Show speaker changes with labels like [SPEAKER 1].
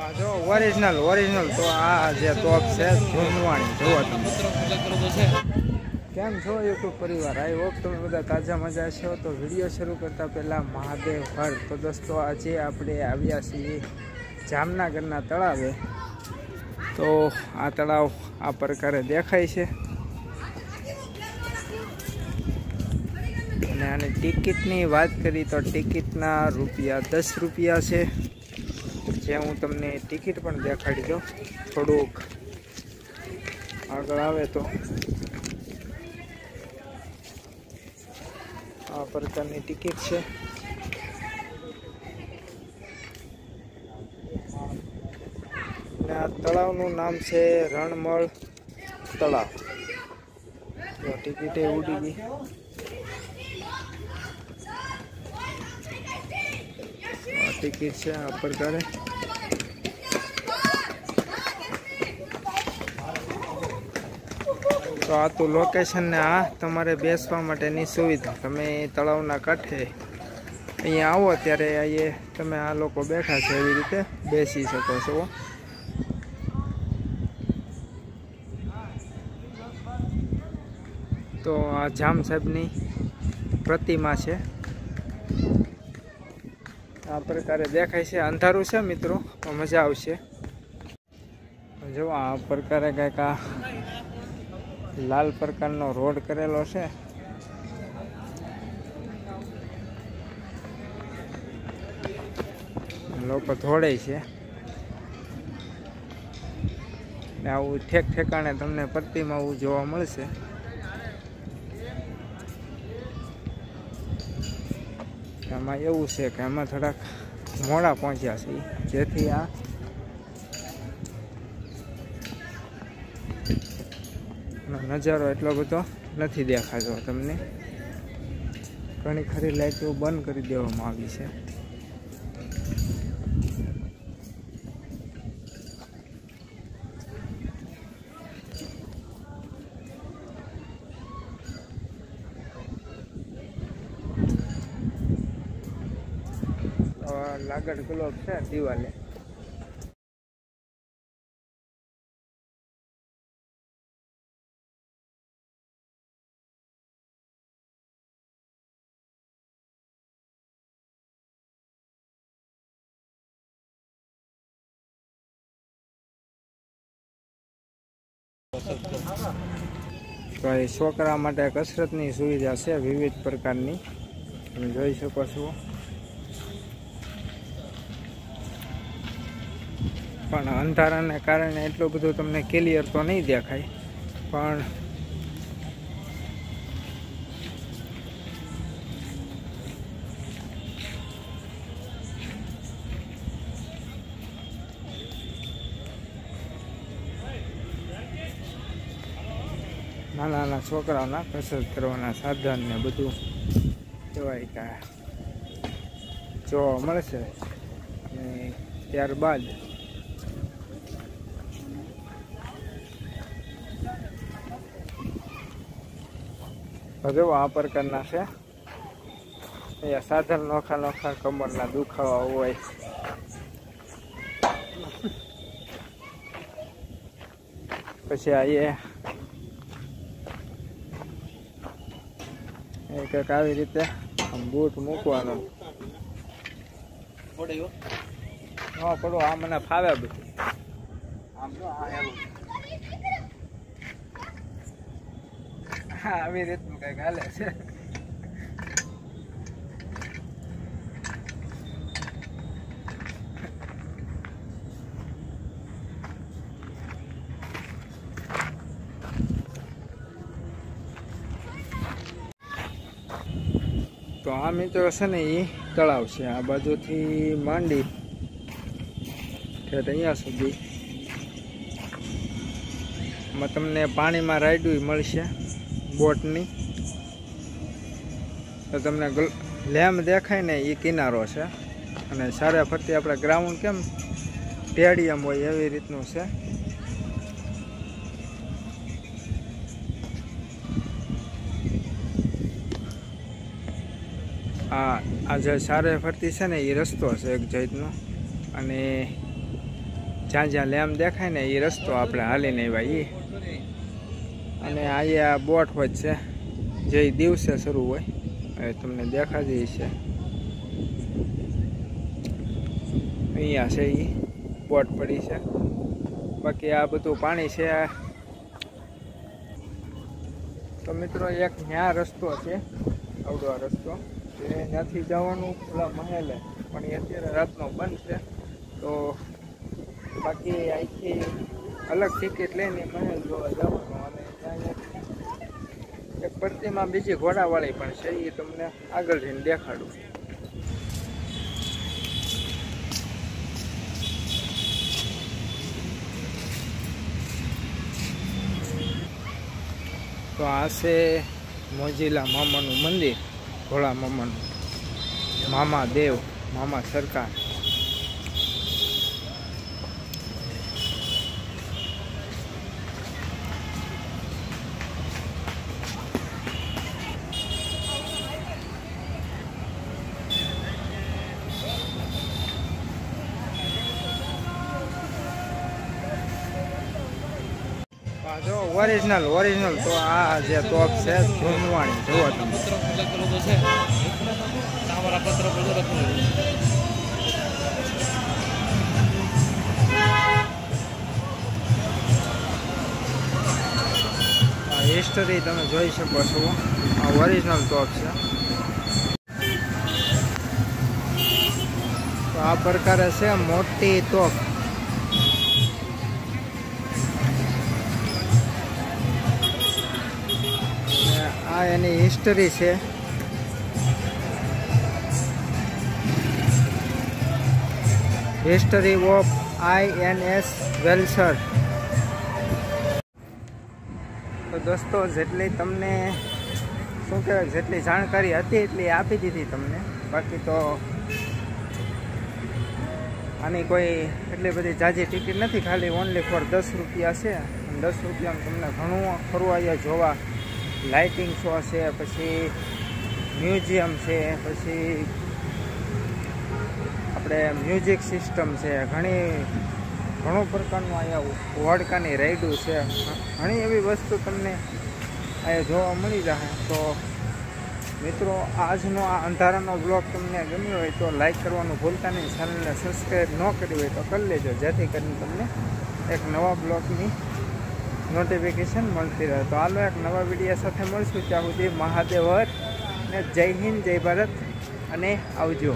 [SPEAKER 1] જો original original તો આ જે ટોપ છે, સોનવાણી. જુઓ તમે. કેમ છો યુટ્યુબ પરિવાર? આઈ હોપ તમે બધા તાજા મજા છો. તો વીડિયો શરૂ કરતા પહેલાં મહાદેવ હર. તો દોસ્તો, આજે આપણે આવ્યા છીએ જામનગરના તળાવે. તો આ તળાવ આ પ્રકારે દેખાય છે. અને આની ટિકિટની વાત કરી તો ટિકિટના રૂપિયા દસ રૂપિયા છે. જે હું તમને ટિકિટ પણ દેખાડી દઉં. થોડુંક આગળ આવે તો. આ પ્રકારની ટિકિટ છે. અને આ તળાવનું નામ છે રણમળ તળાવ. તો ટિકિટે ઉડી ગઈ. ટિકિટ છે આ પ્રકારે. તો આ તો લોકેશન ને આ તમારે બેસવા માટેની સુવિધા. તમે તળાવના કાંઠે અહીંયા આવો, ત્યારે અહીંયા તમે આ લોકો બેઠા છે એવી રીતે બેસી શકો છો. તો આ જામ સાહેબની પ્રતિમા છે. આ પ્રકારે દેખાય છે, અંધારું છે મિત્રો મજા આવશે. જો આ પ્રકારે કંઈક આ લાલ પ્રકારનો રોડ કરેલો છે. લોકો ધોળે છે. આવું ઠેક ઠેકાણે તમને પ્રતિમા આવું જોવા મળશે. એમાં એવું છે કે એમાં થોડાક મોડા પહોંચ્યા છે જેથી આ નજારો એટલો બધો નથી દેખાતો તમને. ઘણી ખરી લાઈટો બંધ કરી દેવામાં આવી છે. લાગડ ગ્લોબ છે દિવાલે. એ છોકરા માટે કસરતની સુવિધા છે વિવિધ પ્રકારની. તમે જોઈ શકો છો. પણ અંધારાને કારણે એટલું બધું તમને ક્લિયર તો નહીં દેખાય. પણ નાના નાના છોકરાઓના કસરત કરવાના સાધન ને બધું કહેવાય કે જોવા મળશે અને ત્યારબાદ જો આ પ્રકારના છે અહીંયા સાધન નોખા નોખા કમરના દુખાવા હોય પછી આ એ કંઈક આવી રીતે આમ બૂટ મૂકવાનો. હા પડો આ મને ફાવે બધું. આમ જો આવી રીતનું કંઈક હાલે છે. આ મિત્રો છે ને એ તળાવ છે, આ બાજુથી માંડી. ઠેઠ અહીંયા સુધી. એમાં તમને પાણીમાં રાઈડું મળશે, બોટની. તો તમને લેમ દેખાય ને એ કિનારો છે. અને સારા ફરતી આપણે ગ્રાઉન્ડ કેમ ટેડિયમ હોય એવી રીતનું છે. આ આ જે સારે ફરતી છે ને એ રસ્તો છે એક જાતનો. અને જ્યાં જ્યાં લેમ દેખાય ને એ રસ્તો આપણે હાલીને આવ્યા એ અને અહીંયા બોટ હોય છે, જે દિવસે શરૂ હોય. હવે તમને દેખાતી છે. અહીંયા છે એ બોટ પડી છે. બાકી આ બધું પાણી છે. તો મિત્રો, એક ન્યા રસ્તો છે, આવડો રસ્તો. એ ત્યાંથી જવાનું પેલા મહેલે. પણ એ અત્યારે રાતનો બંધ છે. તો બાકી અહીંથી અલગ ટિકિટ લઈને મહેલ જોવા જવાનું. અને ત્યાં એક- એક બીજી ઘોડાવાળી પણ છે. એ તમને આગળ જઈને દેખાડું. તો આ છે મોજીલા મામાનું મંદિર. ભોળા મામાનું મામા દેવ મામા સરકાર આ જો ઓરિજિનલ ઓરિજિનલ તો આ જે ટોપ છે ધૂમવાણી જુઓ તમે. હિસ્ટરી તમે જોઈ શકો છો, આ ઓરિજિનલ ટોપ છે. તો આ પ્રકારે છે મોટી તોપ આ એની હિસ્ટરી છે. History of I N S Valsura તો દોસ્તો, જેટલી તમને, શું કહેવાય, જેટલી જાણકારી હતી એટલી આપી દીધી તમને. બાકી તો આની કોઈ એટલી બધી જાજી ટિકિટ નથી, ખાલી ઓનલી ફોર દસ રૂપિયા છે. દસ રૂપિયામાં તમને ઘણું ફરવા અહીંયા જોવા લાઇટિંગ શો છે, પછી મ્યુઝિયમ છે, પછી આપણે મ્યુઝિક સિસ્ટમ છે. ઘણી, ઘણું પ્રકારનું અહીંયા વોડકાની રાઈડું છે. ઘણી એવી વસ્તુ તમને અહીંયા જોવા મળી જશે તો મિત્રો, આજનો આ અંધારાનો બ્લોગ તમને ગમ્યો હોય તો લાઇક કરવાનું ભૂલતા નહીં. ચેનલને સબસ્ક્રાઈબ ન કરી હોય તો કરી લેજો. જેથી કરીને તમને એક નવા બ્લોગની નોટિફિકેશન મળતી રહે. તો હાલો એક નવા વીડિયો સાથે મળશું. ત્યાં સુધી મહાદેવ ને જય હિન્દ, જય ભારત અને આવજો.